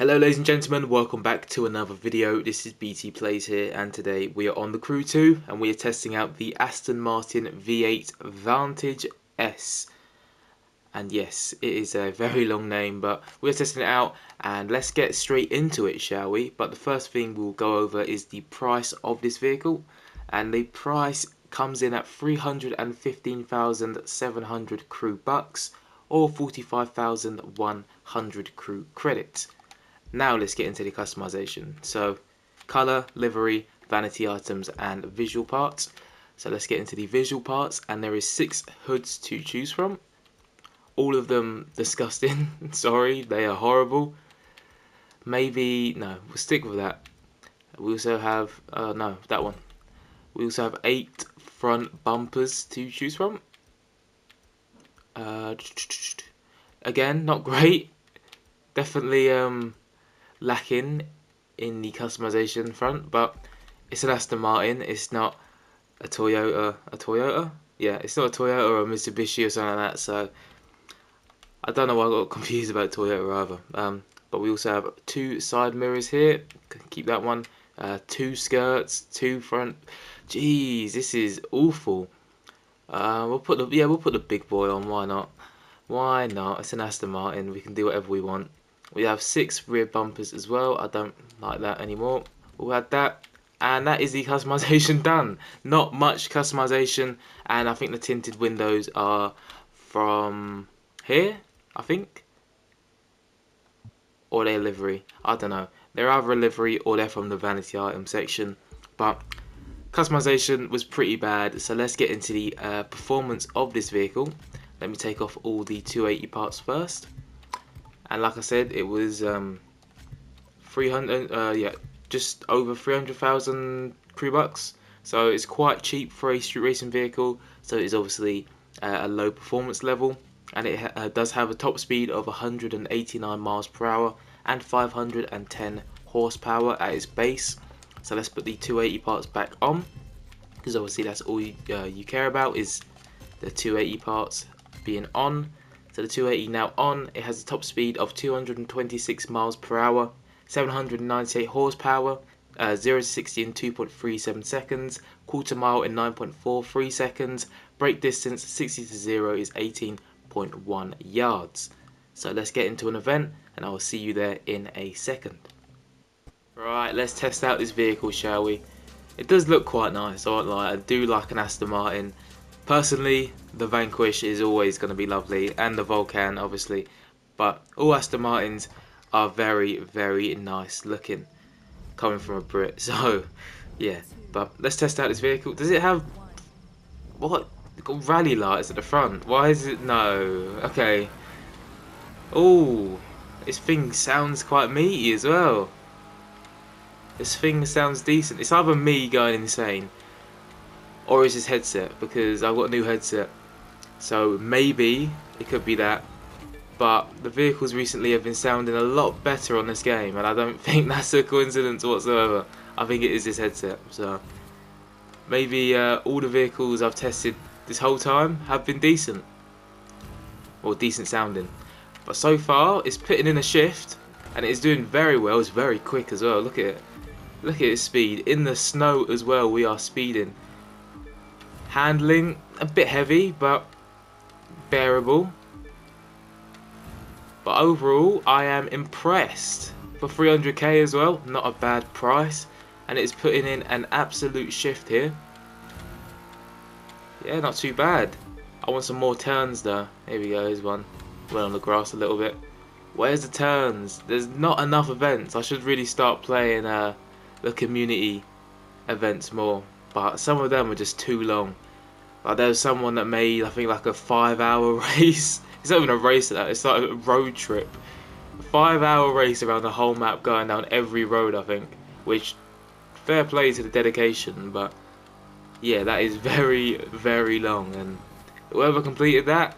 Hello ladies and gentlemen, welcome back to another video. This is BTPlayz here and today we are on the Crew 2 and we are testing out the Aston Martin V8 Vantage S. And yes, it is a very long name but we're testing it out and let's get straight into it shall we. But the first thing we'll go over is the price of this vehicle and the price comes in at 315,700 crew bucks or 45,100 crew credits. Now let's get into the customization. So color, livery, vanity items and visual parts. So let's get into the visual parts and there is six hoods to choose from. All of them disgusting. Sorry, they are horrible. Maybe, no, we'll stick with that. We also have, uh, no, that one. We also have eight front bumpers to choose from. Uh, again, not great. Definitely um, lacking in the customization front, but it's an Aston Martin. It's not a Toyota. A Toyota? Yeah, it's not a Toyota or a Mitsubishi or something like that. So I don't know why I got confused about Toyota either. Um, but we also have two side mirrors here. Keep that one. Uh, two skirts, two front. Jeez, this is awful. Uh, we'll put the yeah, we'll put the big boy on. Why not? Why not? It's an Aston Martin. We can do whatever we want. We have six rear bumpers as well. I don't like that anymore. We'll add that. And that is the customization done. Not much customization. And I think the tinted windows are from here, I think. Or they're livery. I don't know. They're either a livery or they're from the vanity item section. But customization was pretty bad. So let's get into the uh, performance of this vehicle. Let me take off all the 280 parts first and like I said it was um, 300 uh, yeah just over 300,000 crew bucks. So it's quite cheap for a street racing vehicle. So it's obviously uh, a low performance level. And it ha uh, does have a top speed of 189 miles per hour and 510 horsepower at its base. So let's put the 280 parts back on because obviously that's all you, uh, you care about is the 280 parts being on the 280 now on, it has a top speed of 226 miles per hour, 798 horsepower, uh, 0 to 60 in 2.37 seconds, quarter mile in 9.43 seconds, brake distance 60 to 0 is 18.1 yards. So let's get into an event and I will see you there in a second. Right, let's test out this vehicle shall we? It does look quite nice, I won't lie, I do like an Aston Martin. Personally, the Vanquish is always going to be lovely, and the Vulcan, obviously. But all Aston Martins are very, very nice looking, coming from a Brit. So, yeah. But let's test out this vehicle. Does it have what? got rally lights at the front. Why is it no? Okay. Oh, this thing sounds quite meaty as well. This thing sounds decent. It's either me going insane or is his headset? Because I've got a new headset. So maybe it could be that. But the vehicles recently have been sounding a lot better on this game and I don't think that's a coincidence whatsoever. I think it is this headset so. Maybe uh, all the vehicles I've tested this whole time have been decent. Or decent sounding. But so far it's putting in a shift and it's doing very well. It's very quick as well. Look at it. Look at its speed. In the snow as well we are speeding Handling, a bit heavy, but bearable. But overall, I am impressed. For 300k as well, not a bad price. And it's putting in an absolute shift here. Yeah, not too bad. I want some more turns though. Here we go, here's one. Went on the grass a little bit. Where's the turns? There's not enough events. I should really start playing uh, the community events more but some of them are just too long. Like there was someone that made I think like a five hour race. It's not even a race at that it's like a road trip. A five hour race around the whole map going down every road I think. Which fair play to the dedication but yeah that is very very long and whoever completed that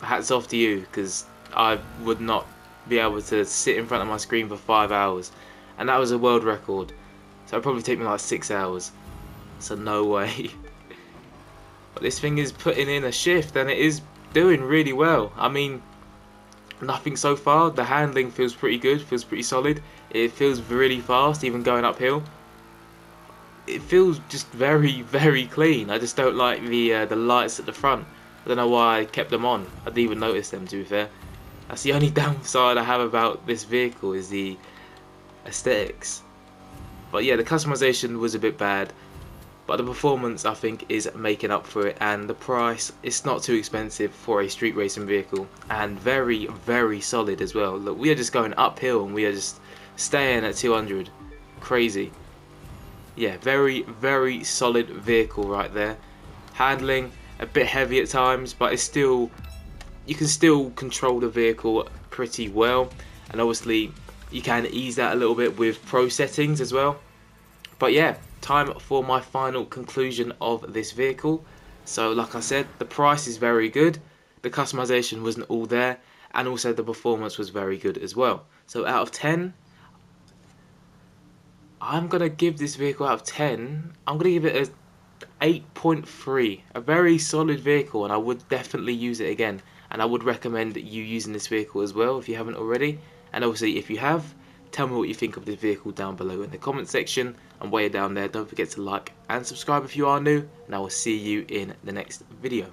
hats off to you because I would not be able to sit in front of my screen for five hours and that was a world record so it'd probably take me like six hours so no way. but this thing is putting in a shift and it is doing really well. I mean, nothing so far. The handling feels pretty good, feels pretty solid. It feels really fast, even going uphill. It feels just very, very clean. I just don't like the uh, the lights at the front. I don't know why I kept them on. I didn't even notice them, to be fair. That's the only downside I have about this vehicle is the aesthetics. But yeah, the customization was a bit bad. But the performance, I think, is making up for it. And the price, it's not too expensive for a street racing vehicle. And very, very solid as well. Look, we are just going uphill and we are just staying at 200. Crazy. Yeah, very, very solid vehicle right there. Handling, a bit heavy at times, but it's still you can still control the vehicle pretty well and obviously you can ease that a little bit with pro settings as well but yeah time for my final conclusion of this vehicle. So like I said the price is very good. The customization wasn't all there and also the performance was very good as well. So out of 10 I'm gonna give this vehicle out of 10 I'm gonna give it a 8.3 a very solid vehicle and I would definitely use it again. And I would recommend you using this vehicle as well if you haven't already. And obviously if you have tell me what you think of this vehicle down below in the comment section. And while you're down there don't forget to like and subscribe if you are new. And I will see you in the next video